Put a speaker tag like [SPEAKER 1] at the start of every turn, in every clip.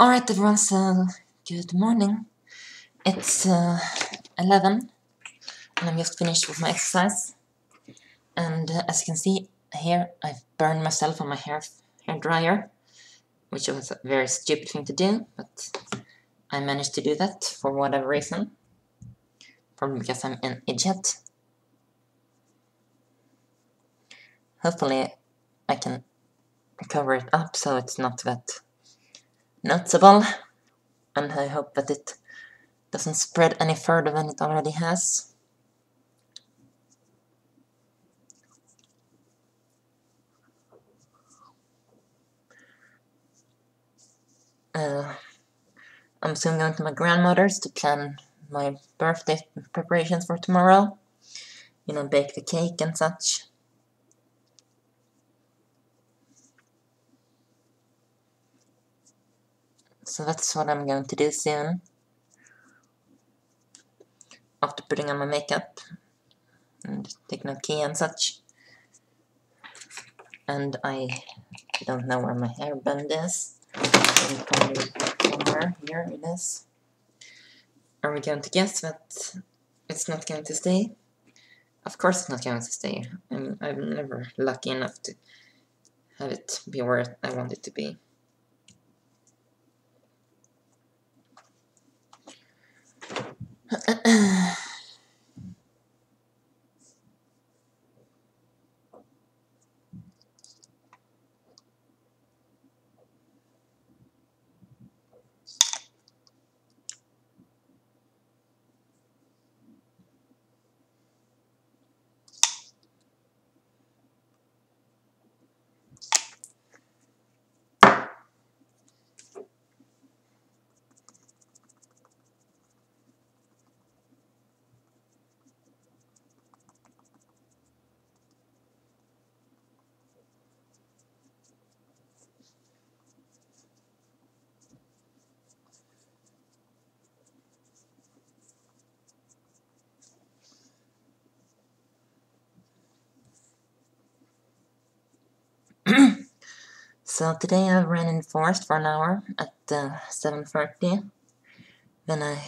[SPEAKER 1] Alright everyone, so good morning. It's uh, 11 and I'm just finished with my exercise. And uh, as you can see here, I've burned myself on my hair, hair dryer, which was a very stupid thing to do, but I managed to do that for whatever reason. Probably because I'm an idiot. Hopefully I can cover it up so it's not that noticeable and I hope that it doesn't spread any further than it already has. Uh, I'm soon going to my grandmother's to plan my birthday preparations for tomorrow. You know, bake the cake and such. So that's what I'm going to do soon. After putting on my makeup and taking a key and such. And I don't know where my hairband is. Somewhere here it is. Are we going to guess that it's not going to stay? Of course it's not going to stay. I'm, I'm never lucky enough to have it be where I want it to be. 咳 咳 So today I ran in forest for an hour at uh, 7.30. Then I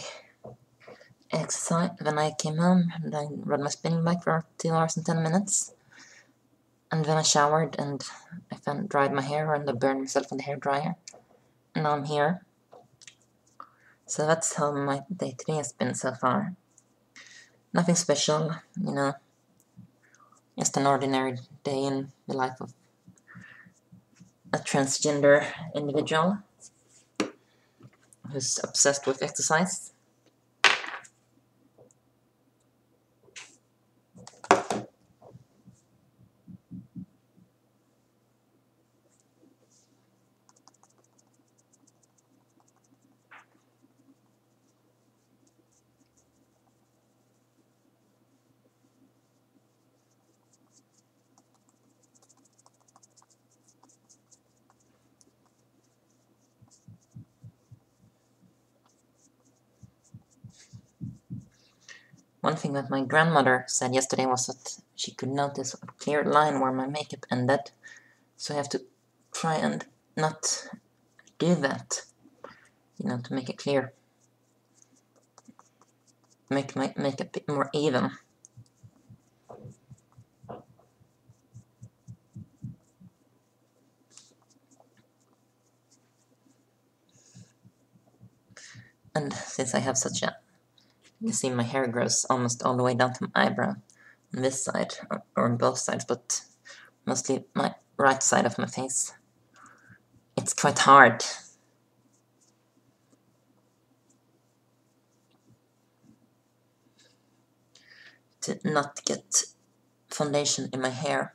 [SPEAKER 1] exercised, then I came home and I rode my spinning bike for 2 hours and 10 minutes. And then I showered and I dried my hair and I burned myself in the hair dryer. And now I'm here. So that's how my day today has been so far. Nothing special, you know. Just an ordinary day in the life of a transgender individual who's obsessed with exercise. One thing that my grandmother said yesterday was that she could notice a clear line where my makeup ended, so I have to try and not do that, you know, to make it clear. Make my makeup a bit more even. And since I have such a you see my hair grows almost all the way down to my eyebrow on this side, uh, or on both sides, but mostly my right side of my face. It's quite hard. to not get foundation in my hair.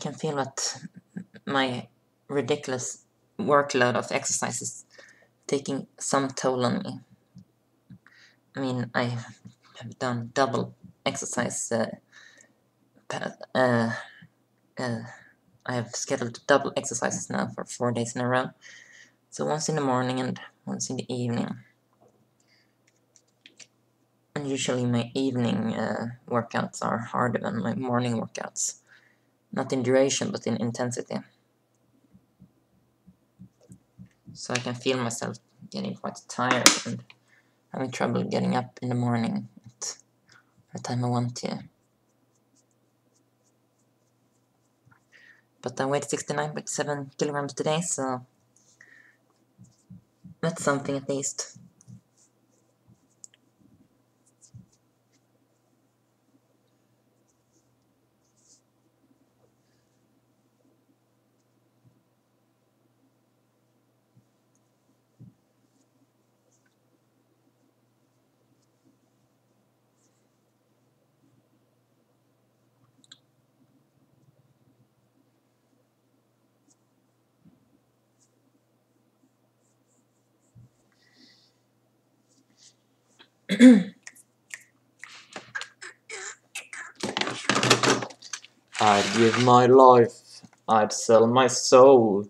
[SPEAKER 1] Can feel that my ridiculous workload of exercises is taking some toll on me. I mean, I have done double exercise. Uh, uh, uh, I have scheduled double exercises now for four days in a row. So once in the morning and once in the evening. And usually my evening uh, workouts are harder than my morning workouts. Not in duration, but in intensity. So I can feel myself getting quite tired and having trouble getting up in the morning at the time I want to. But I weighed 69.7 kilograms today, so that's something at least.
[SPEAKER 2] I'd give my life, I'd sell my soul.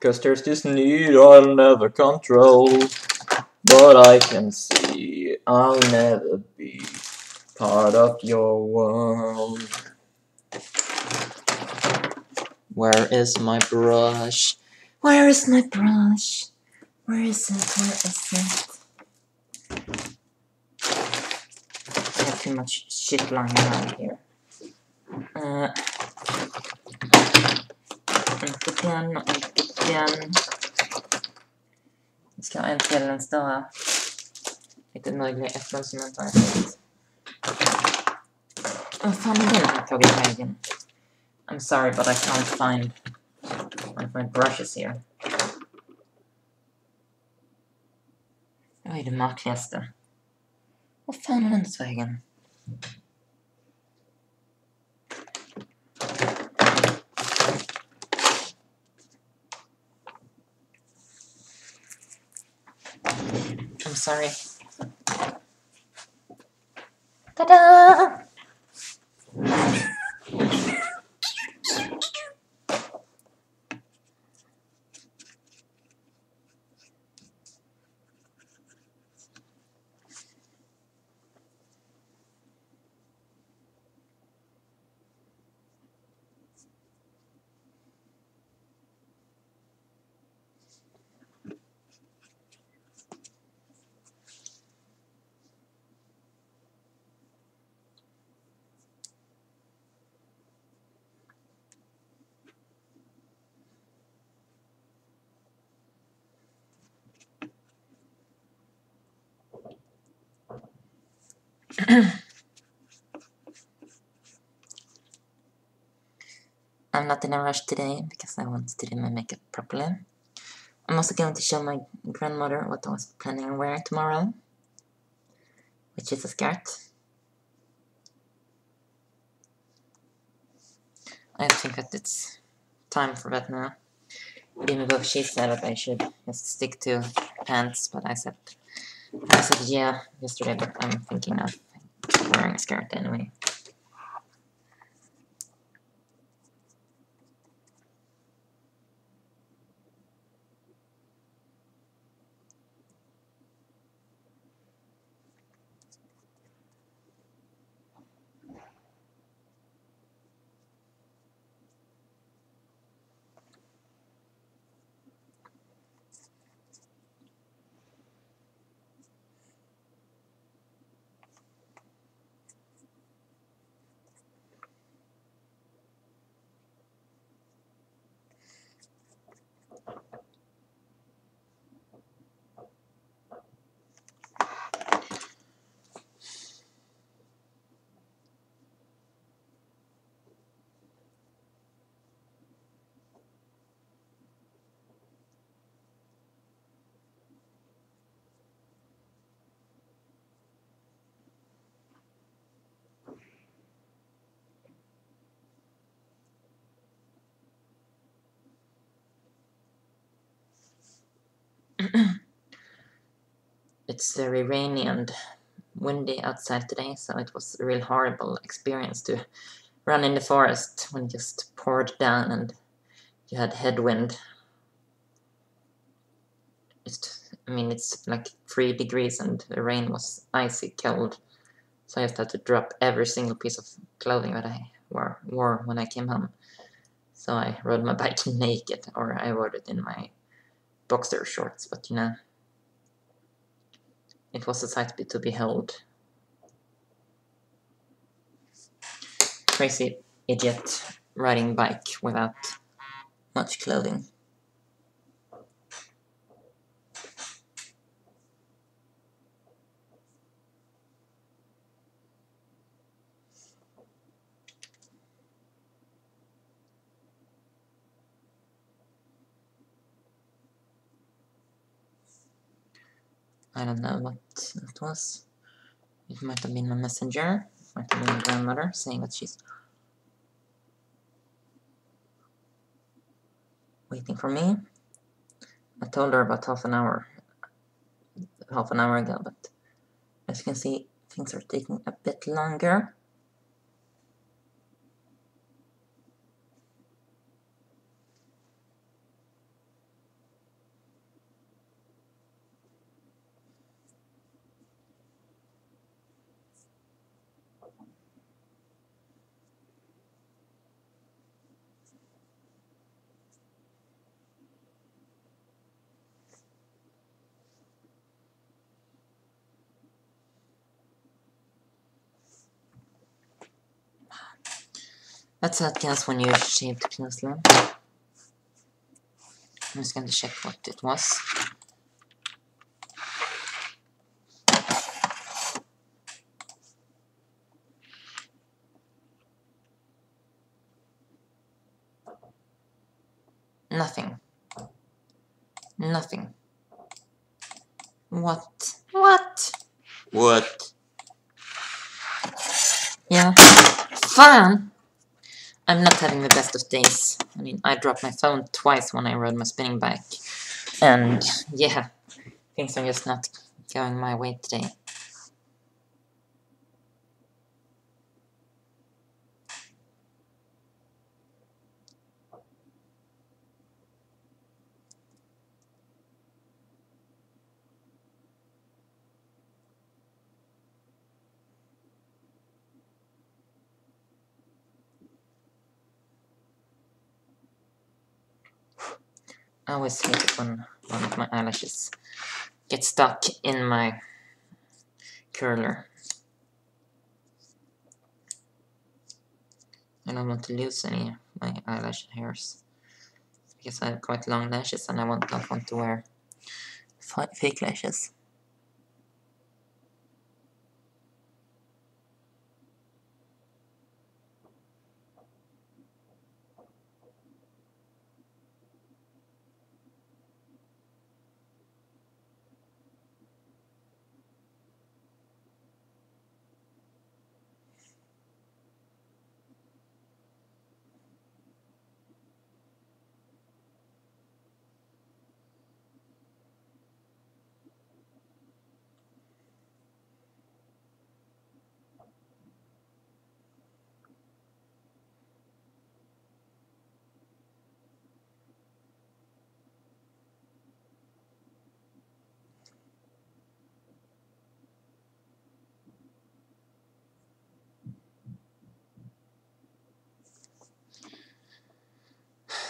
[SPEAKER 2] Cause there's this need I'll never control. But I can see I'll never be part of your world. Where is my brush?
[SPEAKER 1] Where is my brush? Where is it? Where is it? I have too much shit lying around here. Uh, den och den. Ska ha en till en större. Lite äpplen som jag inte har ätit. Vad fan är den tagit vägen? I'm sorry but I can't find one of my brushes here. Det var ju det märkligaste. Vad fan har den tagit vägen? I'm sorry. Ta-da! I'm not in a rush today because I want to do my makeup properly. I'm also going to show my grandmother what I was planning on wearing tomorrow, which is a skirt. I think that it's time for that now. Even though she said that I should just stick to pants, but I said, I said yeah yesterday, but I'm thinking of wearing a skirt anyway. it's very rainy and windy outside today, so it was a real horrible experience to run in the forest when it just poured down and you had headwind. It's, I mean, it's like three degrees and the rain was icy cold, so I just had to drop every single piece of clothing that I wore, wore when I came home. So I rode my bike naked, or I rode it in my boxer shorts, but you know, it was a sight to behold. Crazy idiot riding bike without much clothing. I don't know what it was. It might have been a messenger, might have been my grandmother saying that she's waiting for me. I told her about half an hour, half an hour ago, but as you can see, things are taking a bit longer. That's it goes when you shaved closely. I'm just going to check what it was. Nothing. Nothing. What? What?
[SPEAKER 2] What?
[SPEAKER 1] Yeah. Fun! I'm not having the best of days. I mean, I dropped my phone twice when I rode my spinning bike. And, yeah, things are just not going my way today. I always hate it when one of my eyelashes gets stuck in my curler. I don't want to lose any of my eyelash hairs because I have quite long lashes and I don't want to wear fake lashes.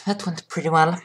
[SPEAKER 1] That went pretty well.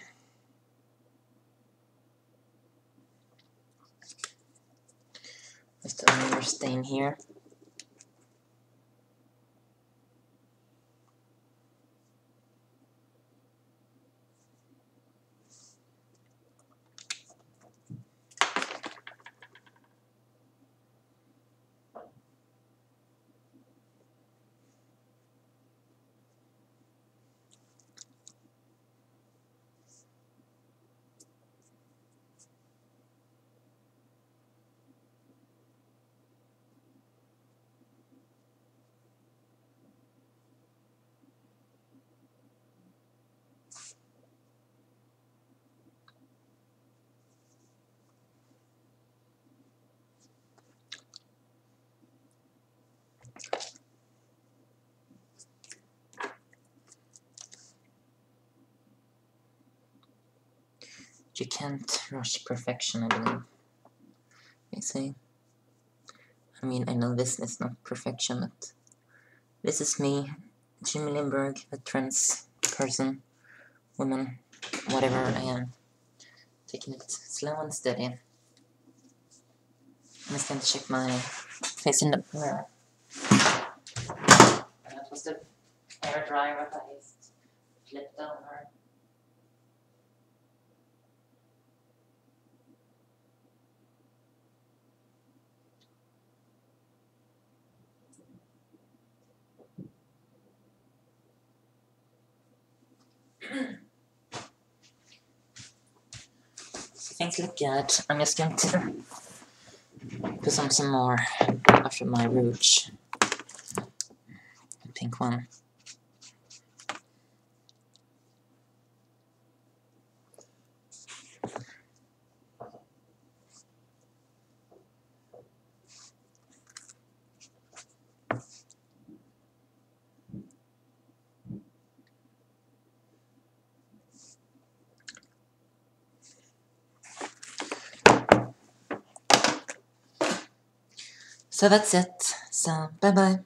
[SPEAKER 1] You can't rush perfection, I believe. You see? I mean, I know this is not perfection, but this is me, Jimmy Lindberg, a trans person, woman, whatever I am. Taking it slow and steady. I'm just going to check my face in the mirror. And That was the hair dryer that I flipped over. Look good. I'm just going to put some some more after my rouge. The pink one. So that's it. So bye bye.